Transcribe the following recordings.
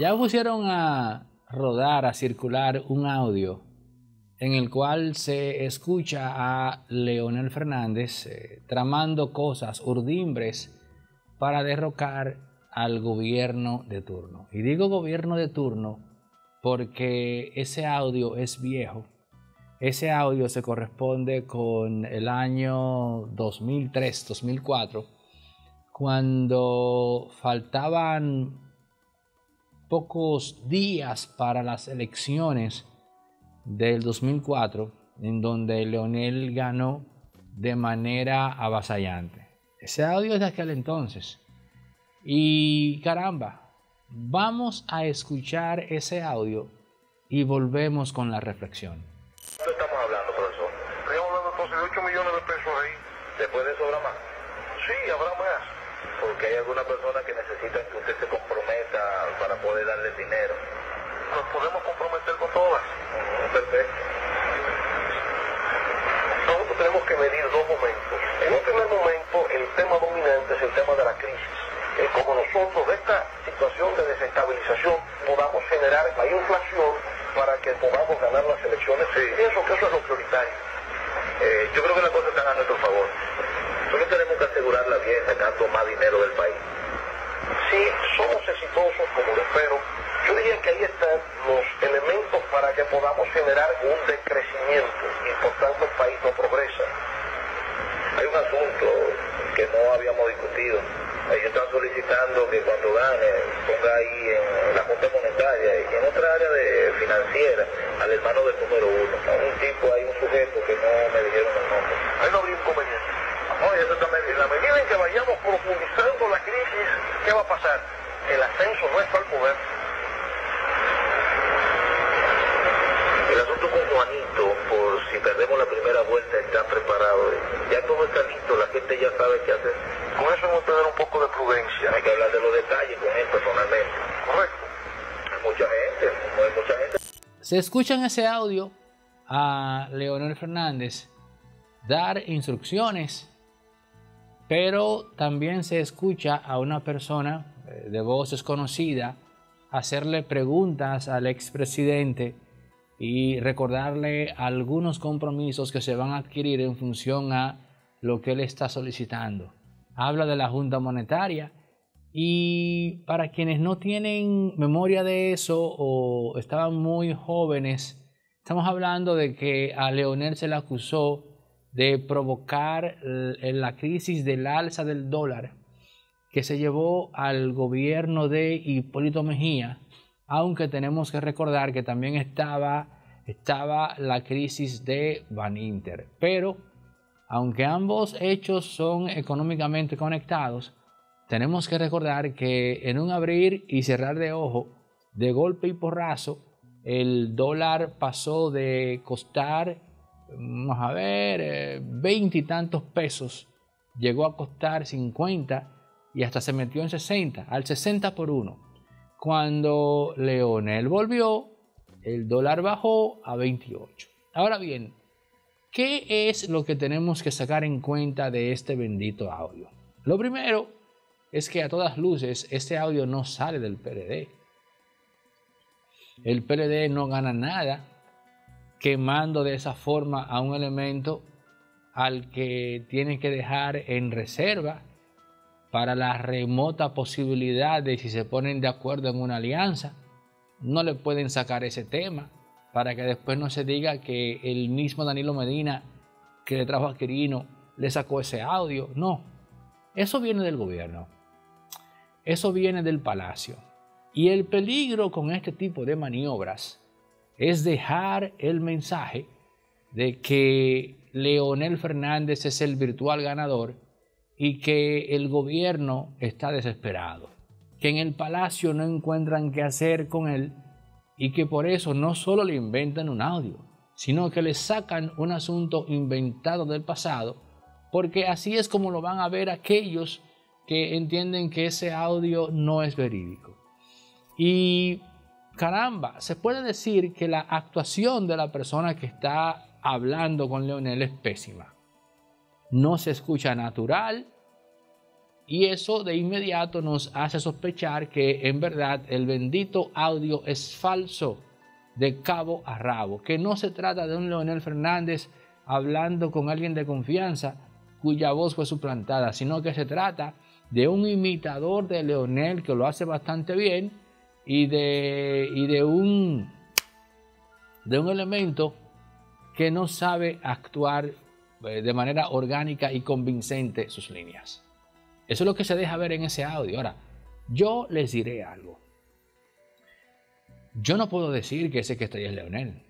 Ya pusieron a rodar, a circular un audio en el cual se escucha a Leonel Fernández eh, tramando cosas, urdimbres, para derrocar al gobierno de turno. Y digo gobierno de turno porque ese audio es viejo. Ese audio se corresponde con el año 2003, 2004, cuando faltaban pocos días para las elecciones del 2004, en donde Leonel ganó de manera avasallante. Ese audio es de aquel entonces. Y caramba, vamos a escuchar ese audio y volvemos con la reflexión. ¿Cuánto estamos hablando, profesor? Estamos hablando entonces de 8 millones de pesos ahí. ¿Se puede sobrar más? Sí, habrá más. Porque hay alguna persona que necesita que usted se comprometa para poder darle dinero. Nos podemos comprometer con todas. Ujú, Perfecto. Nosotros tenemos que medir dos momentos. En un primer momento, el tema dominante es el tema de la crisis. El como nosotros de esta situación de desestabilización podamos generar la inflación para que podamos ganar las elecciones. Pienso que eso es lo prioritario. Eh, yo creo que las cosas están a nuestro favor. Solo tenemos que asegurarla bien sacando más dinero del país. Si somos exitosos, como lo espero, yo diría que ahí están los elementos para que podamos generar un decrecimiento y por tanto el país no progresa. Hay un asunto que no habíamos discutido. Ellos están solicitando que cuando gane ponga ahí en la Junta Monetaria y en otra área de financiera al hermano del número uno. A un tipo, hay un sujeto que no me dijeron el nombre. Ahí no habría inconveniente. No, y eso también En la medida en que vayamos profundizando la crisis, ¿qué va a pasar? El ascenso nuestro al poder. El asunto con Juanito, por si perdemos la primera vuelta, está preparado. Ya todo está listo, la gente ya sabe qué hacer. Con eso hemos de tener un poco de prudencia. Hay que hablar de los detalles con él personalmente. Correcto. Hay mucha gente, hay mucha gente. Se escucha en ese audio a Leonel Fernández dar instrucciones, pero también se escucha a una persona eh, de voz desconocida hacerle preguntas al expresidente y recordarle algunos compromisos que se van a adquirir en función a lo que él está solicitando. Habla de la Junta Monetaria y para quienes no tienen memoria de eso o estaban muy jóvenes, estamos hablando de que a Leonel se le acusó de provocar eh, la crisis del alza del dólar que se llevó al gobierno de Hipólito Mejía, aunque tenemos que recordar que también estaba, estaba la crisis de Baninter. Pero, aunque ambos hechos son económicamente conectados, tenemos que recordar que en un abrir y cerrar de ojo, de golpe y porrazo, el dólar pasó de costar, vamos a ver, veintitantos pesos, llegó a costar 50 y hasta se metió en 60, al 60 por uno. Cuando Leonel volvió, el dólar bajó a 28. Ahora bien, ¿qué es lo que tenemos que sacar en cuenta de este bendito audio? Lo primero es que a todas luces este audio no sale del PLD. El PLD no gana nada quemando de esa forma a un elemento al que tiene que dejar en reserva para la remota posibilidad de si se ponen de acuerdo en una alianza. No le pueden sacar ese tema para que después no se diga que el mismo Danilo Medina que le trajo a Quirino le sacó ese audio. No, eso viene del gobierno. Eso viene del palacio. Y el peligro con este tipo de maniobras es dejar el mensaje de que Leonel Fernández es el virtual ganador y que el gobierno está desesperado, que en el palacio no encuentran qué hacer con él y que por eso no solo le inventan un audio, sino que le sacan un asunto inventado del pasado, porque así es como lo van a ver aquellos que entienden que ese audio no es verídico. Y caramba, se puede decir que la actuación de la persona que está hablando con Leonel es pésima. No se escucha natural Y eso de inmediato nos hace sospechar que en verdad el bendito audio es falso de cabo a rabo, que no se trata de un Leonel Fernández hablando con alguien de confianza cuya voz fue suplantada, sino que se trata de un imitador de Leonel que lo hace bastante bien y de, y de, un, de un elemento que no sabe actuar eh, de manera orgánica y convincente sus líneas. Eso es lo que se deja ver en ese audio. Ahora, yo les diré algo. Yo no puedo decir que ese que estoy es Leonel,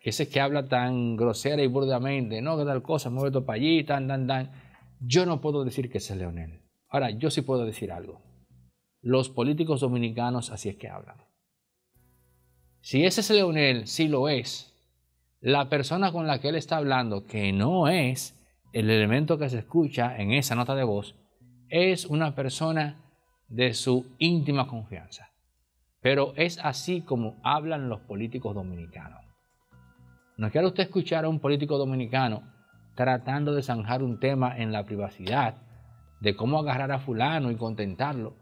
que ese que habla tan grosera y burdamente, no, que tal cosa, mueve todo para allí, tan, tan, tan. Yo no puedo decir que ese es Leonel. Ahora, yo sí puedo decir algo. Los políticos dominicanos así es que hablan. Si ese es Leonel, sí lo es. La persona con la que él está hablando, que no es el elemento que se escucha en esa nota de voz, es una persona de su íntima confianza. Pero es así como hablan los políticos dominicanos. No quiere usted escuchar a un político dominicano tratando de zanjar un tema en la privacidad, de cómo agarrar a fulano y contentarlo,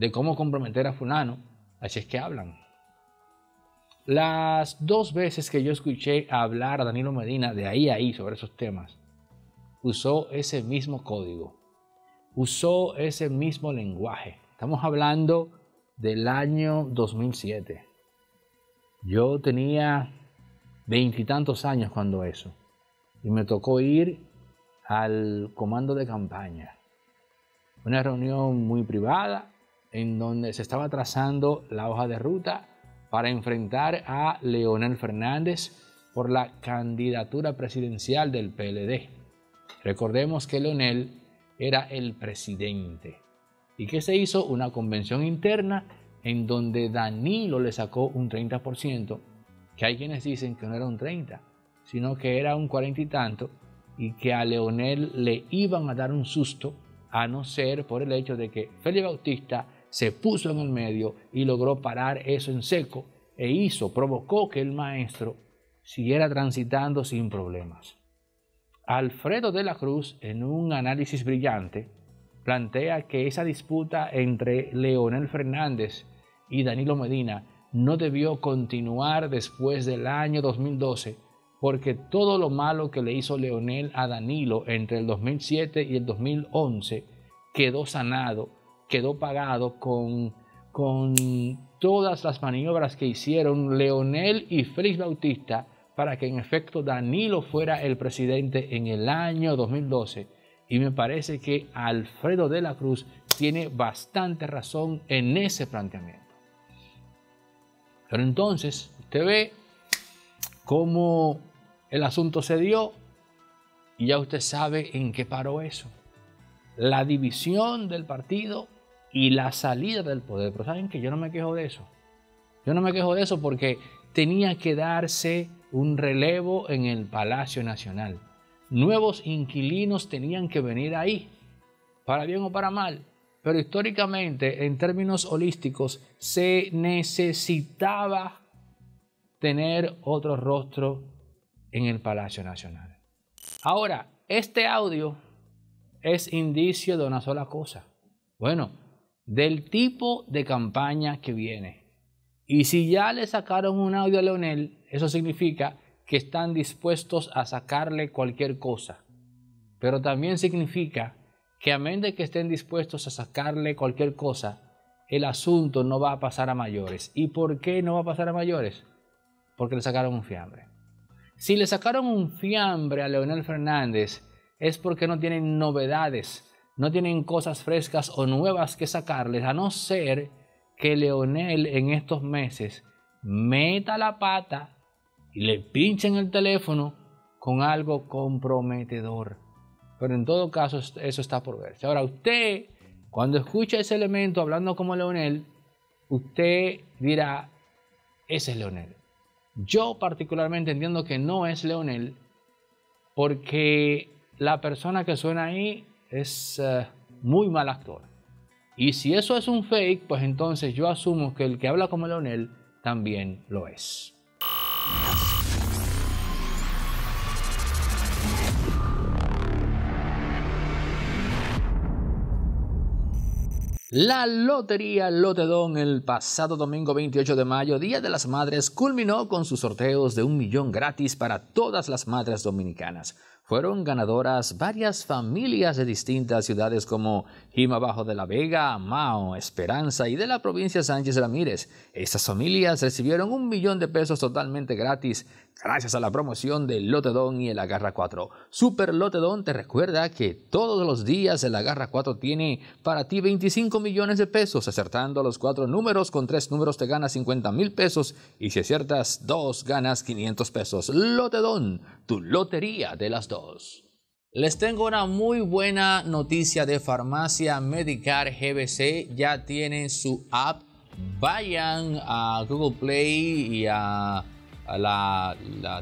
de cómo comprometer a fulano. Así es que hablan. Las dos veces que yo escuché hablar a Danilo Medina de ahí a ahí sobre esos temas, usó ese mismo código usó ese mismo lenguaje. Estamos hablando del año 2007. Yo tenía veintitantos años cuando eso. Y me tocó ir al comando de campaña. Una reunión muy privada en donde se estaba trazando la hoja de ruta para enfrentar a Leonel Fernández por la candidatura presidencial del PLD. Recordemos que Leonel era el presidente. ¿Y que se hizo? Una convención interna en donde Danilo le sacó un 30%, que hay quienes dicen que no era un 30, sino que era un 40 y tanto, y que a Leonel le iban a dar un susto, a no ser por el hecho de que Félix Bautista se puso en el medio y logró parar eso en seco e hizo, provocó que el maestro siguiera transitando sin problemas. Alfredo de la Cruz, en un análisis brillante, plantea que esa disputa entre Leonel Fernández y Danilo Medina no debió continuar después del año 2012 porque todo lo malo que le hizo Leonel a Danilo entre el 2007 y el 2011 quedó sanado, quedó pagado con, con todas las maniobras que hicieron Leonel y Félix Bautista para que en efecto Danilo fuera el presidente en el año 2012. Y me parece que Alfredo de la Cruz tiene bastante razón en ese planteamiento. Pero entonces, usted ve cómo el asunto se dio y ya usted sabe en qué paró eso. La división del partido y la salida del poder. Pero saben que yo no me quejo de eso. Yo no me quejo de eso porque tenía que darse un relevo en el Palacio Nacional. Nuevos inquilinos tenían que venir ahí, para bien o para mal. Pero históricamente, en términos holísticos, se necesitaba tener otro rostro en el Palacio Nacional. Ahora, este audio es indicio de una sola cosa. Bueno, del tipo de campaña que viene. Y si ya le sacaron un audio a Leonel, eso significa que están dispuestos a sacarle cualquier cosa. Pero también significa que a menos que estén dispuestos a sacarle cualquier cosa, el asunto no va a pasar a mayores. ¿Y por qué no va a pasar a mayores? Porque le sacaron un fiambre. Si le sacaron un fiambre a Leonel Fernández es porque no tienen novedades, no tienen cosas frescas o nuevas que sacarles, a no ser que Leonel en estos meses meta la pata y le pinchen el teléfono con algo comprometedor. Pero en todo caso, eso está por verse. Ahora, usted, cuando escucha ese elemento hablando como Leonel, usted dirá, ese es Leonel. Yo particularmente entiendo que no es Leonel porque la persona que suena ahí es eh, muy mal actor. Y si eso es un fake, pues entonces yo asumo que el que habla como Leonel también lo es. La Lotería Lotedón el pasado domingo 28 de mayo, Día de las Madres, culminó con sus sorteos de un millón gratis para todas las madres dominicanas. Fueron ganadoras varias familias de distintas ciudades como Jima Bajo de la Vega, Mao, Esperanza y de la provincia Sánchez Ramírez. Estas familias recibieron un millón de pesos totalmente gratis gracias a la promoción de Lotedón y el Agarra 4. Super Lotedón te recuerda que todos los días el Agarra 4 tiene para ti 25 millones de pesos. Acertando los cuatro números, con tres números te ganas 50 mil pesos y si aciertas dos ganas 500 pesos. Lotedón, tu lotería de las dos. Les tengo una muy buena noticia de Farmacia Medicar GBC. Ya tienen su app. Vayan a Google Play y a a la,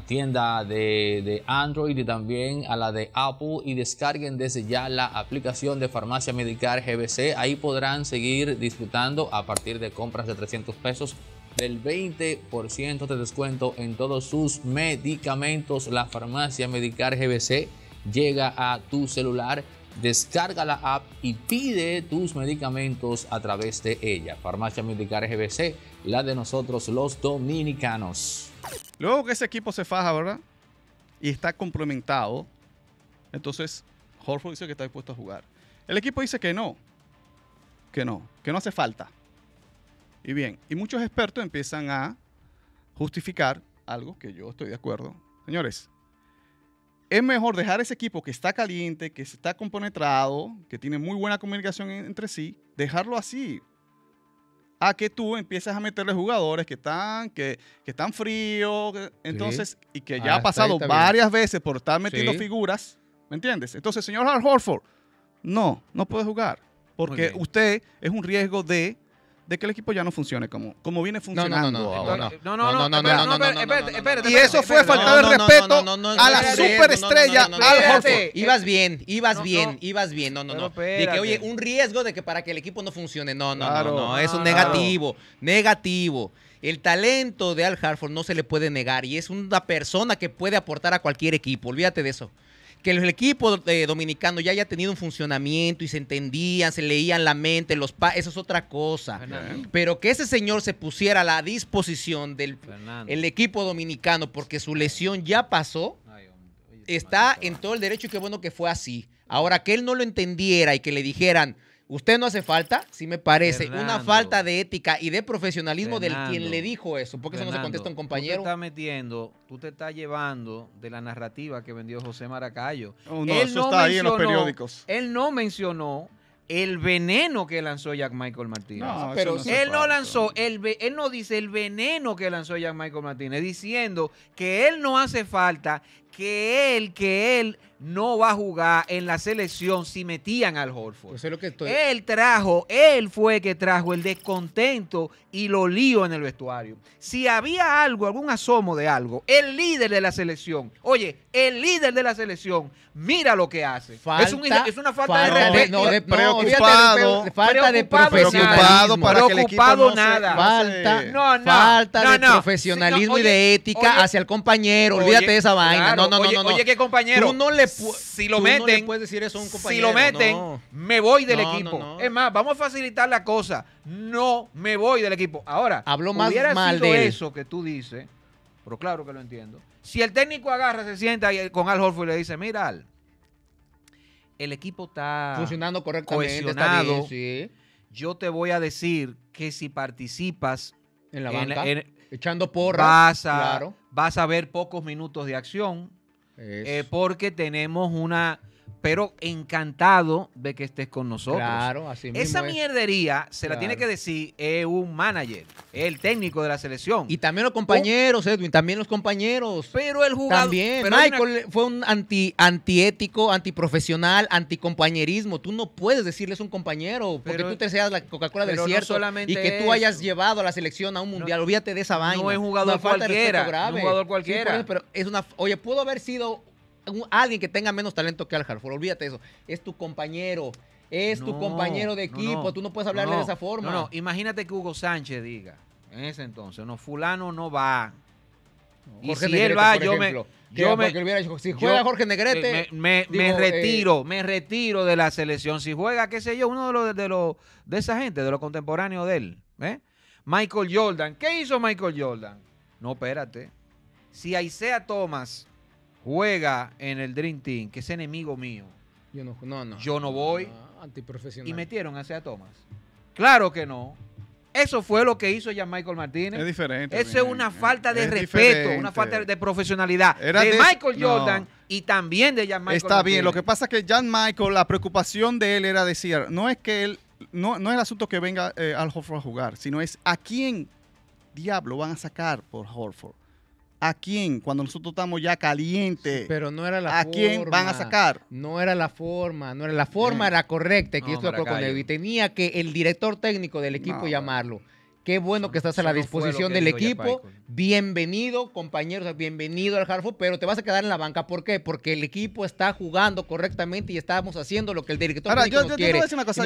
tienda de, Android y también a la de Apple y descarguen desde ya la aplicación de Farmacia Medical GBC. Ahí podrán seguir disfrutando a partir de compras de 300 pesos del 20% de descuento en todos sus medicamentos. La Farmacia Medical GBC llega a tu celular. Descarga la app y pide tus medicamentos a través de ella. Farmacia Medical GBC, la de nosotros los dominicanos. Luego que ese equipo se faja, ¿verdad? Y está complementado, entonces Horford dice que está dispuesto a jugar. El equipo dice que no, que no, que no hace falta. Y bien, y muchos expertos empiezan a justificar algo que yo estoy de acuerdo. Señores, es mejor dejar ese equipo que está caliente, que está compenetrado, que tiene muy buena comunicación entre sí, dejarlo así a que tú empiezas a meterle jugadores que están, que, están fríos, entonces, y que ya ha pasado varias veces por estar metiendo figuras, ¿me entiendes? Entonces, señor Hal Horford, no, no puede jugar, porque usted es un riesgo de de que el equipo ya no funcione como, como viene funcionando no, no, no. No, no, no, no, no, Y eso fue faltar el respeto a la superestrella Al Horford. Ibas bien, ibas bien, ibas bien. No, no, no. De que, oye, un riesgo de que para que el equipo no funcione. No, no, no, no. Eso es negativo, negativo. El talento de Al Harford no se le puede negar y es una persona que puede aportar a cualquier equipo. Olvídate de eso que el equipo eh, dominicano ya haya tenido un funcionamiento y se entendían, se leían la mente, los pa eso es otra cosa. Pero que ese señor se pusiera a la disposición del el equipo dominicano porque su lesión ya pasó, está en todo el derecho y qué bueno que fue así. Ahora que él no lo entendiera y que le dijeran, Usted no hace falta, sí me parece, una falta de ética y de profesionalismo del quien le dijo eso. porque eso no se contesta un compañero? Tú te estás metiendo, tú te estás llevando de la narrativa que vendió José Maracayo. Oh, no, eso está ahí en los periódicos. Él no mencionó el veneno que lanzó Jack Michael Martínez. No, pero él no lanzó, el, él no dice el veneno que lanzó Jack Michael Martínez, diciendo que él no hace falta, que él, que él no va a jugar en la selección si metían al Horford. Pues lo que Él trajo, él fue que trajo el descontento y lo lío en el vestuario. Si había algo, algún asomo de algo, el líder de la selección, oye, el líder de la selección, mira lo que hace. es, una falta, de respeto. preocupado, falta de profesionalismo. para preocupado nada. falta, falta de profesionalismo y de ética hacia el compañero. Olvídate de esa vaina. no, no, no, no. Oye, qué compañero. Tú no le si lo meten, decir eso a un compañero. Si lo meten, me voy del equipo. Es más, vamos a facilitar la cosa. No me voy del equipo. Ahora, habló más mal de eso que tú dices, pero claro que lo entiendo. Si el técnico agarra, se sienta con Al Horford y le dice, mira, Al, el equipo está funcionando correctamente, Yo te voy a decir que si participas en la banca, echando porra, vas a, vas a ver pocos minutos de acción porque tenemos una pero encantado de que estés con nosotros. Claro, así mismo Esa mierdería se la tiene que decir es un manager, el técnico de la selección. Y también los compañeros, Edwin, también los compañeros. Pero el jugador. También, Michael fue un anti, antiético, antiprofesional, anticompañerismo. Tú no puedes decirles un compañero porque tú te seas la Coca-Cola del desierto y que tú hayas llevado a la selección a un mundial. Olvídate de esa vaina. No es jugador cualquiera. un jugador cualquiera. pero es una. Oye, pudo haber sido alguien que tenga menos talento que Al Harford. Olvídate eso. Es tu compañero. Es tu compañero de equipo. Tú no puedes hablarle de esa forma. No, no. Imagínate que Hugo Sánchez diga en ese entonces, no, fulano no va. y si él va, yo me, yo me, si juega Jorge Negrete, me, me, retiro, me retiro de la selección. Si juega, qué sé yo, uno de los de, los, de esa gente, de los contemporáneos de él, ¿eh? Michael Jordan. ¿Qué hizo Michael Jordan? No, espérate. Si Isaiah Thomas juega en el Dream Team, que es enemigo mío, yo no, no, no. Yo no voy. antiprofesional. Y metieron a Isaiah Thomas. Claro que no. Eso fue lo que hizo ya Michael Martínez. Es diferente. Eso es una falta de respeto, una falta de profesionalidad de, Michael Jordan y también de Jan Michael. Está bien, lo que pasa es que Jan Michael, la preocupación de él era decir, no es que él, no, no es el asunto que venga eh, Al Horford a jugar, sino es a quién diablo van a sacar por Horford. ¿A quién? Cuando nosotros estamos ya calientes. pero no era la forma. ¿A quién van a sacar? No era la forma. No era la forma, era correcta. Que yo estoy de acuerdo con él. Y tenía que el director técnico del equipo llamarlo. Qué bueno que estás a la disposición del equipo. Bienvenido, compañeros, bienvenido al Hartford, pero te vas a quedar en la banca. ¿Por qué? Porque el equipo está jugando correctamente y estamos haciendo lo que el director Ahora, yo, nos quiere. una cosa,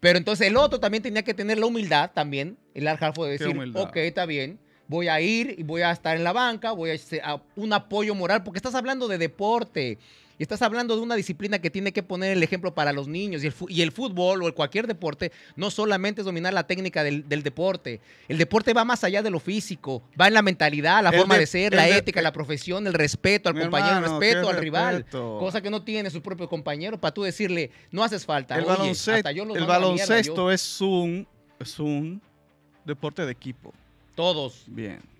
pero entonces el otro también tenía que tener la humildad también, el Al Hartford, de decir, ok, está bien voy a ir y voy a estar en la banca, voy a hacer un apoyo moral, porque estás hablando de deporte. Y estás hablando de una disciplina que tiene que poner el ejemplo para los niños. Y el, y el fútbol o el cualquier deporte no solamente es dominar la técnica del, deporte. El deporte va más allá de lo físico. Va en la mentalidad, la forma de, ser, la ética, la profesión, el respeto al compañero, el respeto al rival. Cosa que no tiene su propio compañero para tú decirle, no haces falta. El baloncesto, el baloncesto es, un, es un deporte de equipo. Todos. Bien.